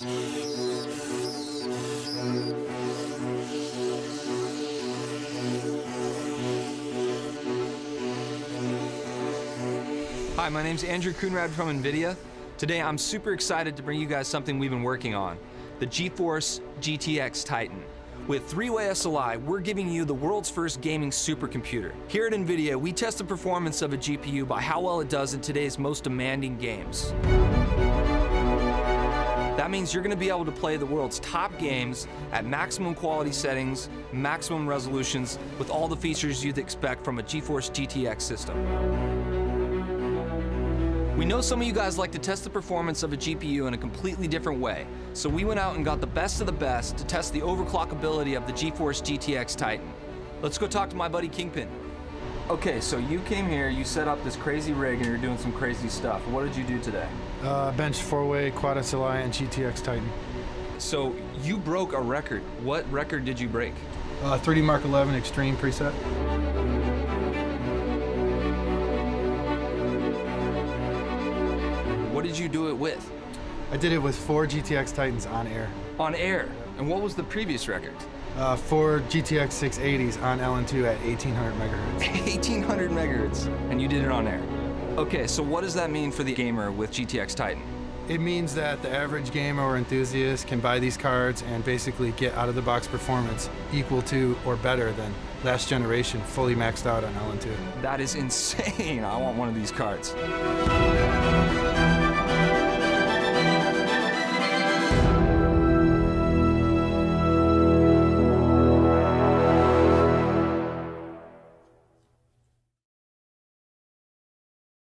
Hi, my name's Andrew Coonrad from NVIDIA. Today I'm super excited to bring you guys something we've been working on, the GeForce GTX Titan. With three-way SLI, we're giving you the world's first gaming supercomputer. Here at NVIDIA, we test the performance of a GPU by how well it does in today's most demanding games. That means you're going to be able to play the world's top games at maximum quality settings, maximum resolutions, with all the features you'd expect from a GeForce GTX system. We know some of you guys like to test the performance of a GPU in a completely different way, so we went out and got the best of the best to test the overclockability of the GeForce GTX Titan. Let's go talk to my buddy Kingpin. Okay, so you came here, you set up this crazy rig, and you're doing some crazy stuff. What did you do today? Uh, bench four-way quad SLI and GTX Titan. So you broke a record. What record did you break? Uh, 3D Mark 11 Extreme preset. What did you do it with? I did it with four GTX Titans on air. On air. And what was the previous record? Uh, four GTX 680s on LN2 at 1800 megahertz. 1800 megahertz. And you did it on air. Okay, so what does that mean for the gamer with GTX Titan? It means that the average gamer or enthusiast can buy these cards and basically get out of the box performance equal to or better than last generation fully maxed out on LN2. That is insane. I want one of these cards.